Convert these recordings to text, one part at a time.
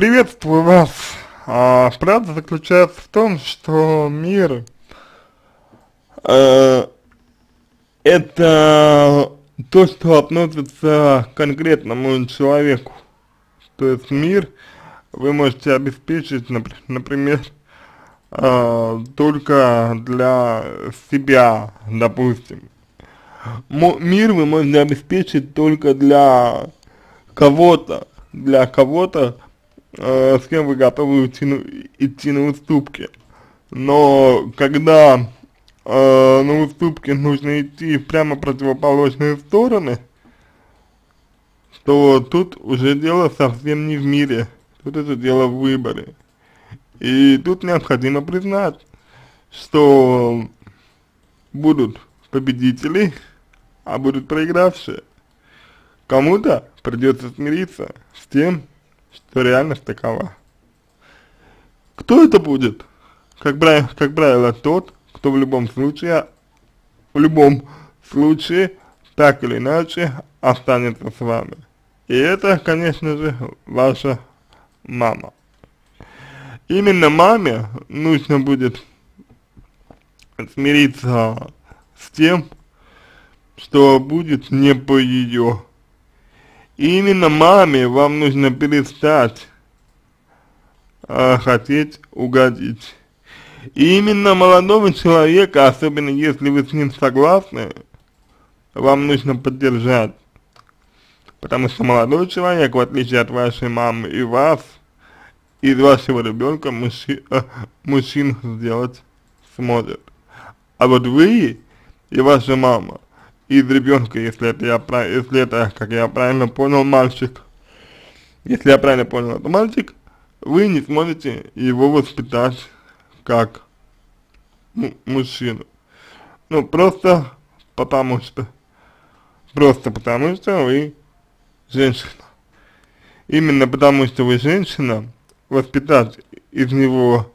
Приветствую вас. А, правда заключается в том, что мир э, это то, что относится к конкретному человеку. То есть мир вы можете обеспечить, например, э, только для себя, допустим. Мир вы можете обеспечить только для кого-то, для кого-то, э, с кем вы готовы идти, идти на уступки. Но когда э, на уступки нужно идти в прямо противоположные стороны, то тут уже дело совсем не в мире, тут это дело в выборе. И тут необходимо признать, что будут победители, а будут проигравшие. Кому-то придется смириться с тем, что реальность такова. Кто это будет? Как, как правило, тот, кто в любом случае, в любом случае, так или иначе, останется с вами. И это, конечно же, ваша мама. Именно маме нужно будет смириться с тем, что будет не по ее. И именно маме вам нужно перестать э, хотеть угодить. И именно молодого человека, особенно если вы с ним согласны, вам нужно поддержать. Потому что молодой человек, в отличие от вашей мамы и вас, из вашего ребенка мужчи, э, мужчин сделать сможет. А вот вы и ваша мама из ребенка, если это я если это, как я правильно понял, мальчик. Если я правильно понял, это мальчик, вы не сможете его воспитать как мужчину. Ну, просто потому что, просто потому что вы женщина. Именно потому что вы женщина, воспитать из него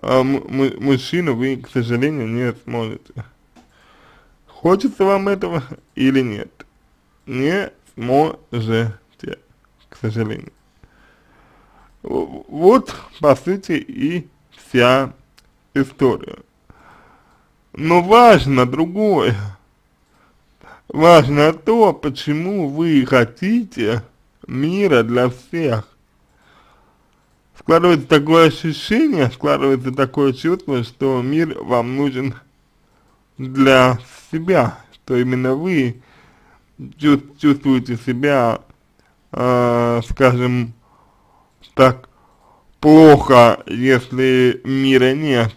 а, мужчину вы, к сожалению, не сможете. Хочется вам этого или нет? Не сможете, к сожалению. Вот, по сути, и вся история. Но важно другое. Важно то, почему вы хотите мира для всех. Складывается такое ощущение, складывается такое чувство, что мир вам нужен для себя, что именно вы чувствуете себя, э, скажем так, плохо, если мира нет.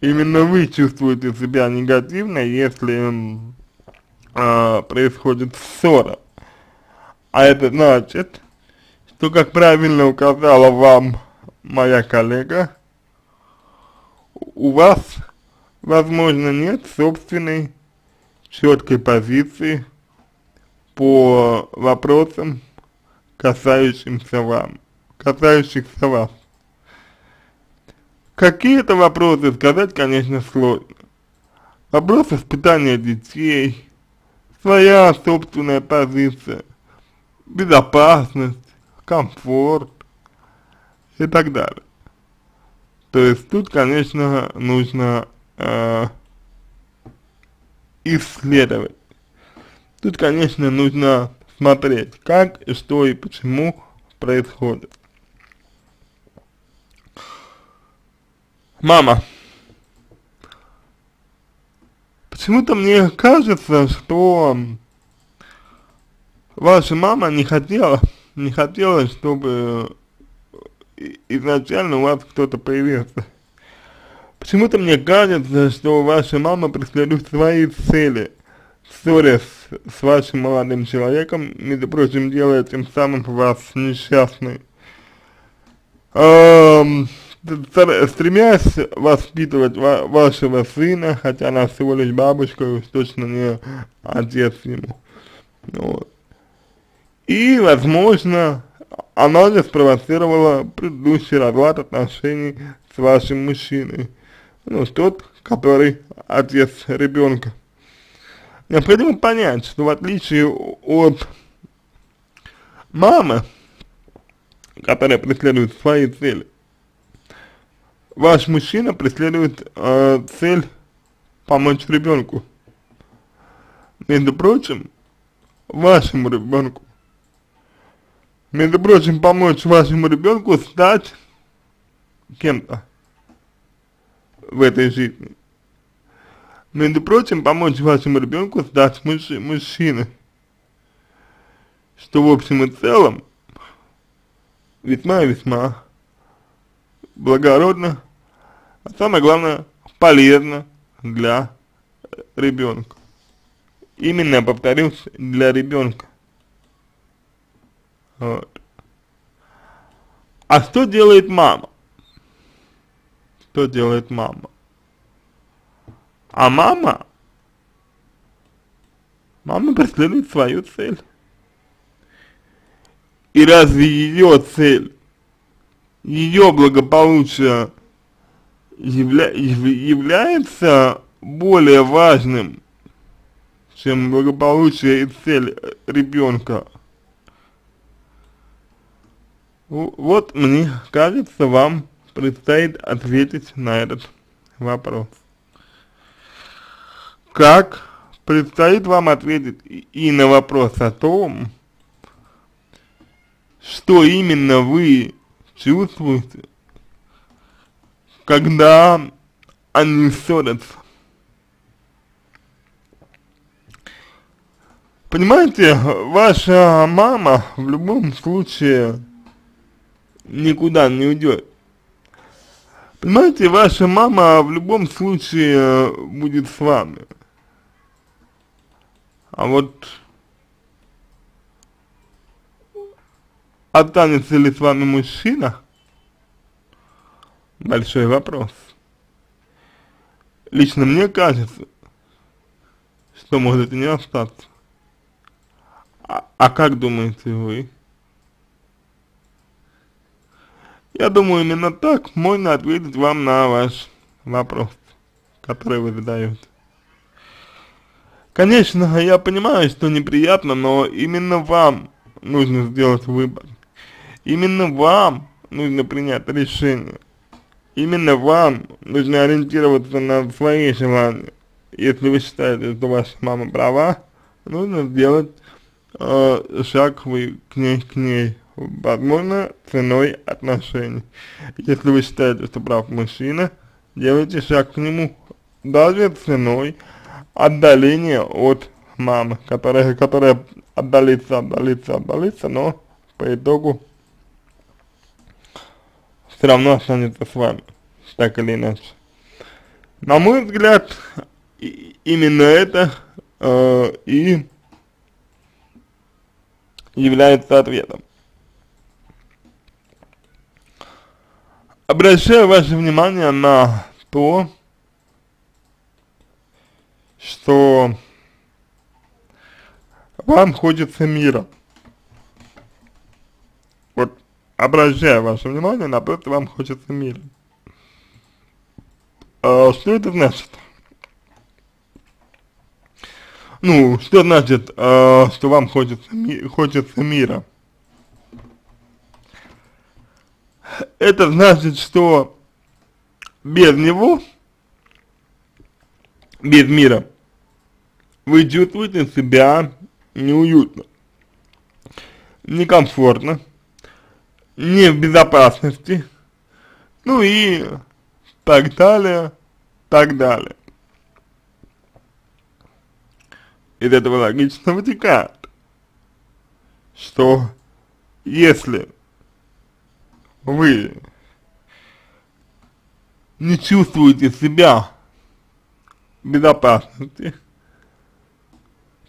Именно вы чувствуете себя негативно, если э, происходит ссора. А это значит, что, как правильно указала вам моя коллега, у вас, возможно, нет собственной четкой позиции по вопросам, касающимся вам, касающихся вас. Какие-то вопросы сказать, конечно, сложно. Вопрос воспитания детей, своя собственная позиция, безопасность, комфорт и так далее. То есть тут, конечно, нужно э, исследовать. Тут, конечно, нужно смотреть, как и что и почему происходит. Мама. Почему-то мне кажется, что ваша мама не хотела, не хотела, чтобы изначально у вас кто-то появился. Почему-то мне кажется, что ваша мама преследует свои цели, ссорясь с вашим молодым человеком, между прочим, делая тем самым вас несчастной. Эм, стремясь воспитывать ва вашего сына, хотя она всего лишь бабушка, уж точно не отец ему. Вот. И, возможно, она же спровоцировала предыдущий разлад отношений с вашим мужчиной. Ну, тот, который отец ребенка. Необходимо понять, что в отличие от мамы, которая преследует свои цели. Ваш мужчина преследует э, цель помочь ребенку. Между прочим, вашему ребенку. Между прочим, помочь вашему ребенку стать кем-то в этой жизни. Между прочим, помочь вашему ребенку стать мужч мужчиной. Что в общем и целом весьма и весьма благородно, а самое главное полезно для ребенка. Именно, повторюсь, для ребенка. Вот. А что делает мама? Что делает мама? А мама, мама преследует свою цель. И разве ее цель, ее благополучие явля, является более важным, чем благополучие и цель ребенка? Вот мне кажется, вам предстоит ответить на этот вопрос. Как предстоит вам ответить и на вопрос о том, что именно вы чувствуете, когда они ссорятся. Понимаете, ваша мама в любом случае никуда не уйдет. Понимаете, ваша мама в любом случае будет с вами. А вот останется ли с вами мужчина? Большой вопрос. Лично мне кажется, что может и не остаться. А, а как думаете вы? Я думаю, именно так можно ответить вам на ваш вопрос, который вы задаете. Конечно, я понимаю, что неприятно, но именно вам нужно сделать выбор. Именно вам нужно принять решение. Именно вам нужно ориентироваться на свои желания. Если вы считаете, что ваша мама права, нужно сделать э, шаг вы к ней, к ней возможно, ценой отношений. Если вы считаете, что прав мужчина, делайте шаг к нему, даже ценой отдаления от мамы, которая, которая отдалится, отдалится, отдалится, но по итогу все равно останется с вами, так или иначе. На мой взгляд, именно это э, и является ответом. Обращаю ваше внимание на то, что вам хочется мира. Вот обращаю ваше внимание на то, что вам хочется мира. А, что это значит? Ну, что значит, а, что вам хочется, ми хочется мира? Это значит, что без него, без мира, вы чувствуете себя неуютно, некомфортно, не в безопасности, ну и так далее, так далее. Из этого логично вытекает, что если вы не чувствуете себя в безопасности,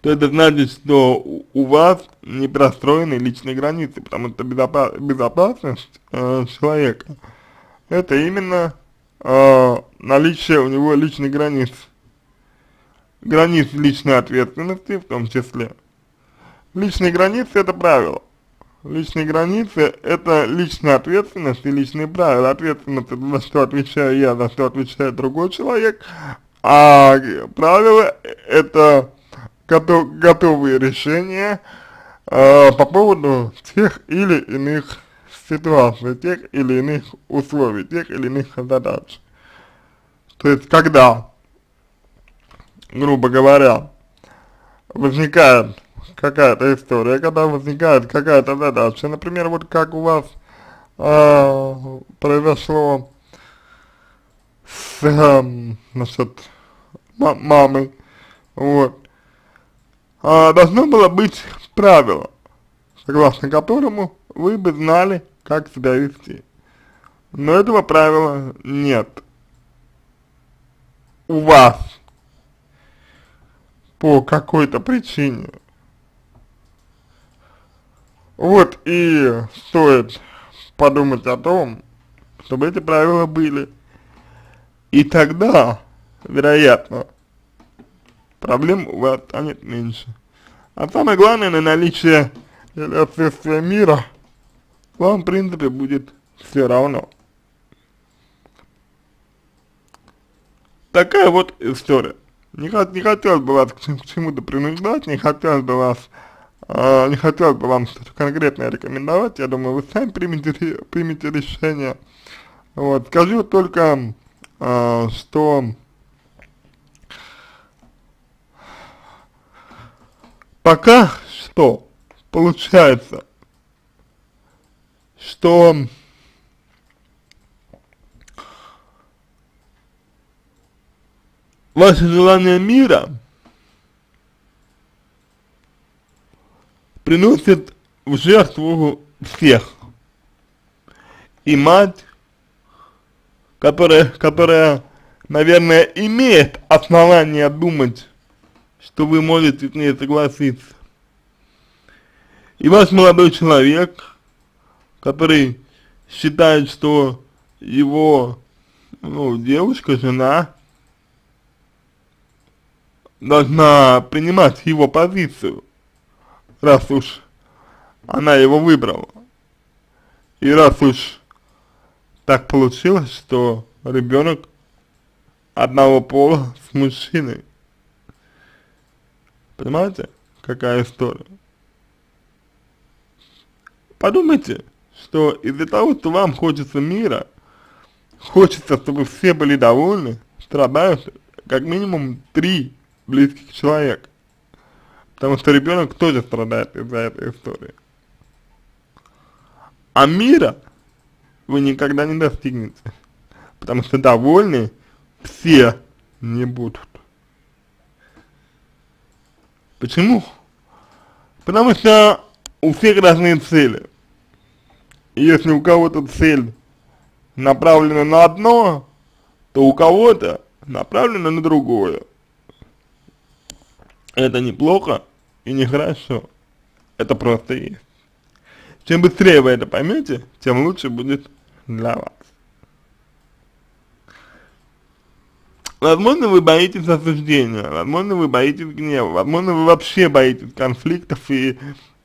то это значит, что у вас не простроены личные границы, потому что безопа безопасность э, человека это именно э, наличие у него личных границ, границ личной ответственности в том числе. Личные границы это правило. Личные границы – это личная ответственность и личные правила. Ответственность – это за что отвечаю я, за что отвечает другой человек, а правила – это готов, готовые решения э, по поводу тех или иных ситуации, тех или иных условий, тех или иных задач. То есть, когда, грубо говоря, возникает какая-то история, когда возникает какая-то задача, например, вот как у вас э, произошло с, э, значит, мамой, вот, а, должно было быть правило, согласно которому вы бы знали, как себя вести. Но этого правила нет. У вас по какой-то причине. Вот и стоит подумать о том, чтобы эти правила были. И тогда, вероятно, проблем у вас станет меньше. А самое главное, на наличие или отсутствие мира, вам, в принципе, будет все равно. Такая вот история. Не, не хотелось бы вас к, чему-то принуждать, не хотелось бы вас, э, не хотелось бы вам что-то конкретное рекомендовать, я думаю, вы сами примете, примете решение. Вот, скажу только, э, что пока что получается, что ваше желание мира приносит в жертву всех. И мать, которая, которая, наверное, имеет основания думать, что вы можете с ней согласиться. И ваш молодой человек, который считает, что его ну, девушка, жена, должна принимать его позицию, раз уж она его выбрала. И раз уж так получилось, что ребенок одного пола с мужчиной. Понимаете, какая история? Подумайте, что из-за того, что вам хочется мира, хочется, чтобы все были довольны, страдают как минимум три близких человек. Потому что ребенок тоже страдает из-за этой истории. А мира вы никогда не достигнете. Потому что довольны все не будут. Почему? Потому что у всех разные цели. И если у кого-то цель направлена на одно, то у кого-то направлена на другое. Это неплохо и нехорошо. Это просто есть. Чем быстрее вы это поймете, тем лучше будет для вас. Возможно, вы боитесь осуждения, возможно, вы боитесь гнева, возможно, вы вообще боитесь конфликтов, и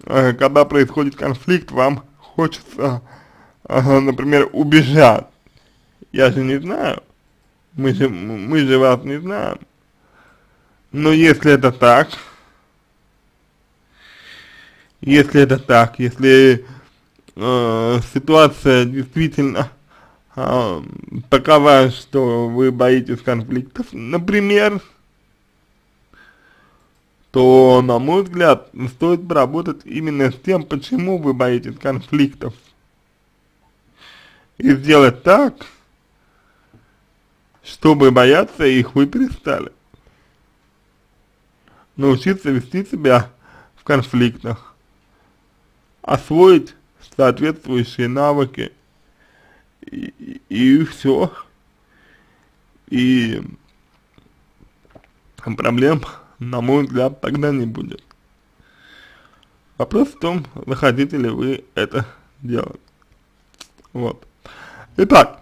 э, когда происходит конфликт, вам хочется, э, например, убежать. Я же не знаю, мы же, мы же вас не знаем. Но если это так, если это так, если э, ситуация действительно э, такова, что вы боитесь конфликтов, например, то, на мой взгляд, стоит поработать именно с тем, почему вы боитесь конфликтов. И сделать так, чтобы бояться их вы перестали научиться вести себя в конфликтах, освоить соответствующие навыки и, и, все. И проблем, на мой взгляд, тогда не будет. Вопрос в том, захотите ли вы это делать. Вот. Итак,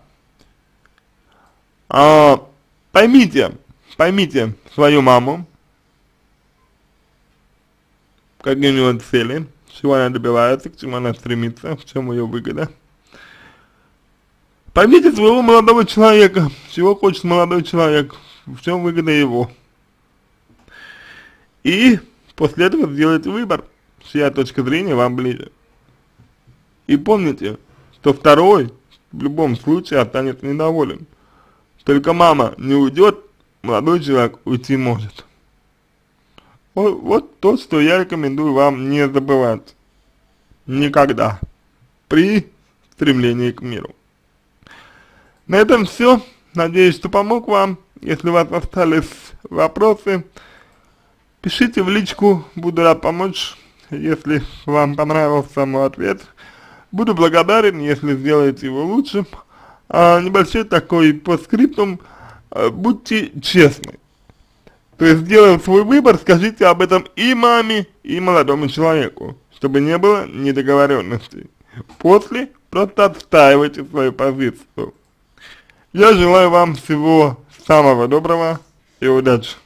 а, поймите, поймите свою маму, какие у него цели, чего она добивается, к чему она стремится, в чем ее выгода. Поймите своего молодого человека, чего хочет молодой человек, в чем выгода его. И после этого сделайте выбор, чья точка зрения вам ближе. И помните, что второй в любом случае останется недоволен. Только мама не уйдет, молодой человек уйти может. Вот, вот то, что я рекомендую вам не забывать. Никогда. При стремлении к миру. На этом все. Надеюсь, что помог вам. Если у вас остались вопросы, пишите в личку, буду рад помочь, если вам понравился мой ответ. Буду благодарен, если сделаете его лучше. А небольшой такой постскриптум, а, будьте честны. То есть, сделав свой выбор, скажите об этом и маме, и молодому человеку, чтобы не было недоговоренностей. После просто отстаивайте свою позицию. Я желаю вам всего самого доброго и удачи.